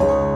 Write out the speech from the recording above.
you.